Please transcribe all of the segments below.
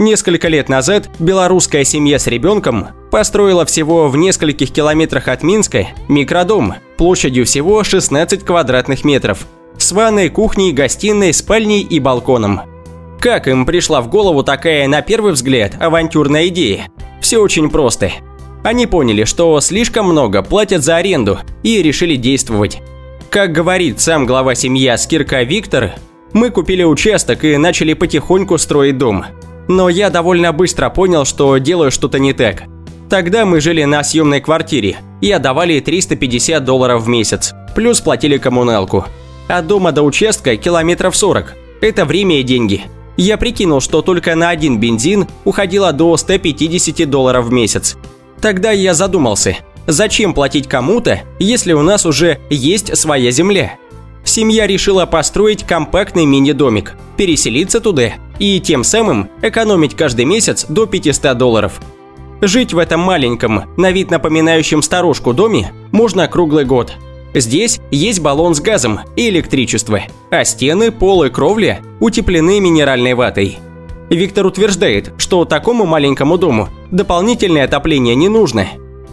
Несколько лет назад белорусская семья с ребенком построила всего в нескольких километрах от Минска микродом площадью всего 16 квадратных метров с ванной, кухней, гостиной, спальней и балконом. Как им пришла в голову такая, на первый взгляд, авантюрная идея? Все очень просто. Они поняли, что слишком много платят за аренду и решили действовать. Как говорит сам глава семьи Скирка Виктор, мы купили участок и начали потихоньку строить дом. Но я довольно быстро понял, что делаю что-то не так. Тогда мы жили на съемной квартире и отдавали 350 долларов в месяц, плюс платили коммуналку. От дома до участка километров 40. Это время и деньги. Я прикинул, что только на один бензин уходило до 150 долларов в месяц. Тогда я задумался, зачем платить кому-то, если у нас уже есть своя земля? Семья решила построить компактный мини-домик, переселиться туда и тем самым экономить каждый месяц до 500 долларов. Жить в этом маленьком, на вид напоминающем старушку доме, можно круглый год – Здесь есть баллон с газом и электричество, а стены, пол и кровля утеплены минеральной ватой. Виктор утверждает, что такому маленькому дому дополнительное отопление не нужно.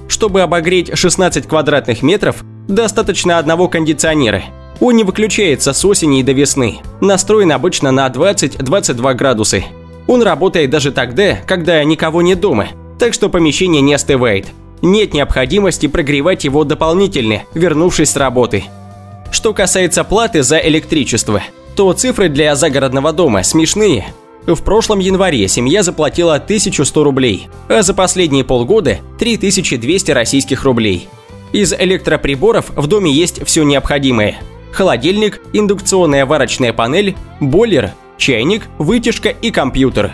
Чтобы обогреть 16 квадратных метров, достаточно одного кондиционера. Он не выключается с осени до весны, настроен обычно на 20-22 градуса. Он работает даже тогда, когда никого нет дома, так что помещение не остывает – нет необходимости прогревать его дополнительно, вернувшись с работы. Что касается платы за электричество, то цифры для загородного дома смешные. В прошлом январе семья заплатила 1100 рублей, а за последние полгода – 3200 российских рублей. Из электроприборов в доме есть все необходимое. Холодильник, индукционная варочная панель, бойлер, чайник, вытяжка и компьютер.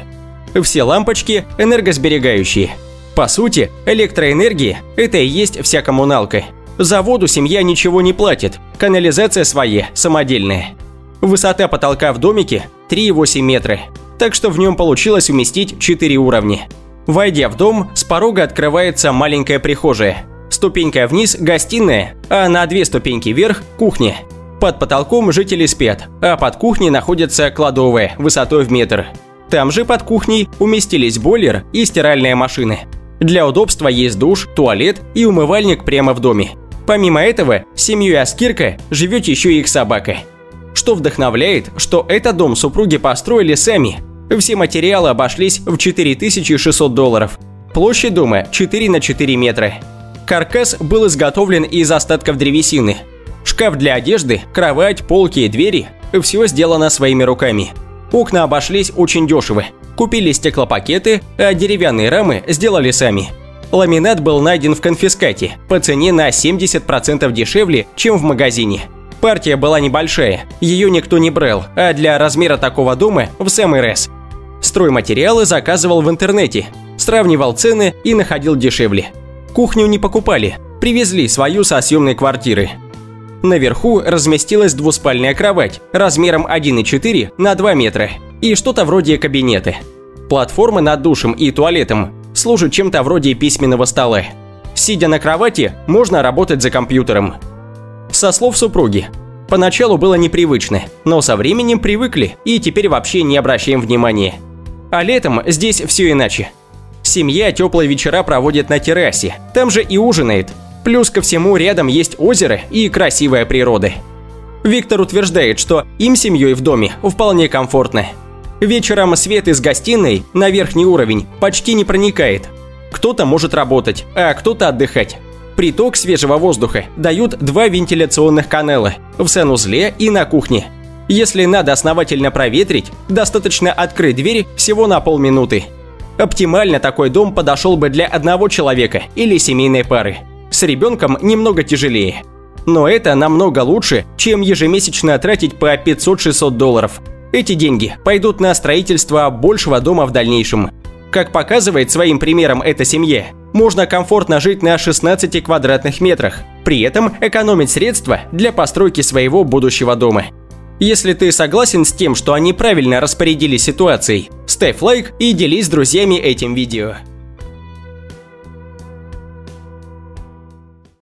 Все лампочки энергосберегающие – по сути, электроэнергия – это и есть вся коммуналка. За воду семья ничего не платит, канализация своя, самодельная. Высота потолка в домике 3,8 метра, так что в нем получилось уместить 4 уровня. Войдя в дом, с порога открывается маленькая прихожая. Ступенька вниз – гостиная, а на две ступеньки вверх – кухня. Под потолком жители спят, а под кухней находится кладовая высотой в метр. Там же под кухней уместились бойлер и стиральная машина. Для удобства есть душ, туалет и умывальник прямо в доме. Помимо этого, с семьей Аскирка живет еще и их собака. Что вдохновляет, что этот дом супруги построили сами. Все материалы обошлись в 4600 долларов. Площадь дома 4 на 4 метра. Каркас был изготовлен из остатков древесины. Шкаф для одежды, кровать, полки и двери – все сделано своими руками. Окна обошлись очень дешево. Купили стеклопакеты, а деревянные рамы сделали сами. Ламинат был найден в конфискате по цене на 70% дешевле, чем в магазине. Партия была небольшая, ее никто не брал, а для размера такого дома в самый раз. Стройматериалы заказывал в интернете, сравнивал цены и находил дешевле. Кухню не покупали, привезли свою со съемной квартиры. Наверху разместилась двуспальная кровать размером 1,4 на 2 метра и что-то вроде кабинета. Платформы над душем и туалетом служат чем-то вроде письменного стола. Сидя на кровати, можно работать за компьютером. Со слов супруги. Поначалу было непривычно, но со временем привыкли и теперь вообще не обращаем внимания. А летом здесь все иначе. Семья теплые вечера проводит на террасе, там же и ужинает. Плюс ко всему рядом есть озеро и красивая природа. Виктор утверждает, что им семьей в доме вполне комфортно. Вечером свет из гостиной на верхний уровень почти не проникает. Кто-то может работать, а кто-то отдыхать. Приток свежего воздуха дают два вентиляционных канала в санузле и на кухне. Если надо основательно проветрить, достаточно открыть дверь всего на полминуты. Оптимально такой дом подошел бы для одного человека или семейной пары. С ребенком немного тяжелее. Но это намного лучше, чем ежемесячно тратить по 500-600 долларов – эти деньги пойдут на строительство большего дома в дальнейшем. Как показывает своим примером эта семья, можно комфортно жить на 16 квадратных метрах, при этом экономить средства для постройки своего будущего дома. Если ты согласен с тем, что они правильно распорядились ситуацией, ставь лайк и делись с друзьями этим видео.